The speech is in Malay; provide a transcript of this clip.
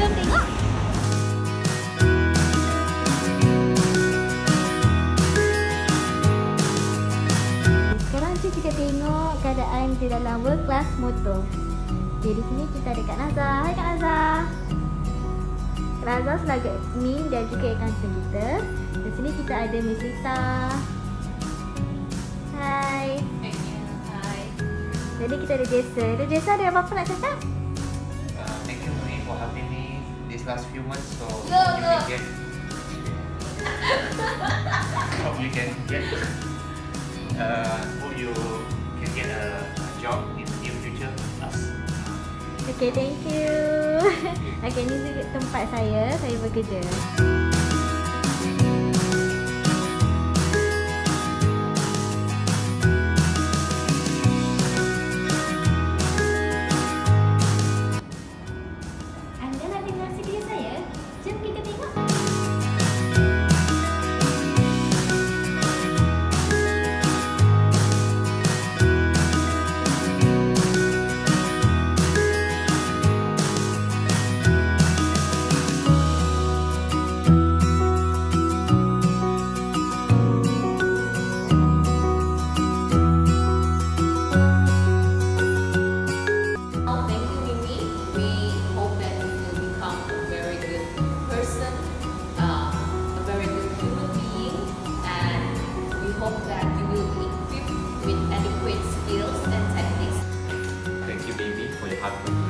Jom tengok. Sekarang je kita tengok keadaan di dalam World Class Motor. Okay, di sini kita ada Kak Nazar. Hai Kak Nazar. Kak Nazar selaku admin dan juga accountant kita. Di sini kita ada Miss Lita. Hai. Hi. Jadi kita ada Jason. Ada Jason ada apa-apa nak cakap? These last few months. So go. you can get. hope you can get. Uh, hope you can get a, a job in the near future. Us. Okay, thank you. Okay, ni tempat saya. Saya bekerja. with adequate skills and techniques. Thank you, baby, for your hard work.